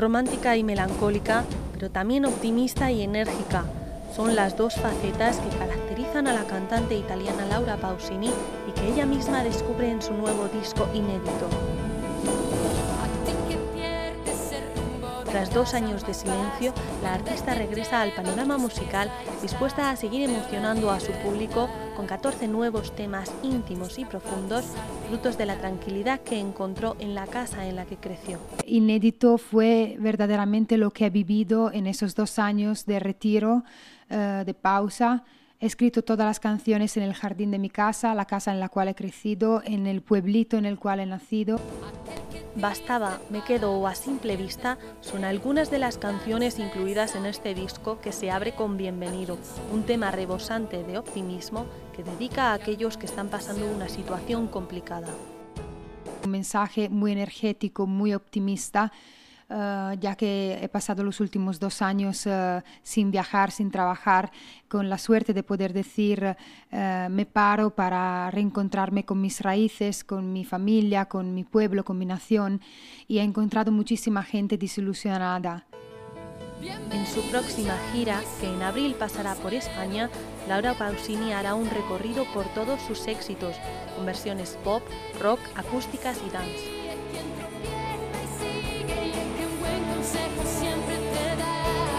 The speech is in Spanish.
romántica y melancólica, pero también optimista y enérgica. Son las dos facetas que caracterizan a la cantante italiana Laura Pausini y que ella misma descubre en su nuevo disco inédito. Tras dos años de silencio, la artista regresa al panorama musical dispuesta a seguir emocionando a su público con 14 nuevos temas íntimos y profundos, frutos de la tranquilidad que encontró en la casa en la que creció. Inédito fue verdaderamente lo que he vivido en esos dos años de retiro, eh, de pausa. He escrito todas las canciones en el jardín de mi casa, la casa en la cual he crecido, en el pueblito en el cual he nacido. Bastaba, me quedo o a simple vista son algunas de las canciones incluidas en este disco que se abre con Bienvenido, un tema rebosante de optimismo que dedica a aquellos que están pasando una situación complicada. Un mensaje muy energético, muy optimista eh, ya que he pasado los últimos dos años eh, sin viajar, sin trabajar, con la suerte de poder decir, eh, me paro para reencontrarme con mis raíces, con mi familia, con mi pueblo, con mi nación, y he encontrado muchísima gente desilusionada. En su próxima gira, que en abril pasará por España, Laura Pausini hará un recorrido por todos sus éxitos, con versiones pop, rock, acústicas y dance.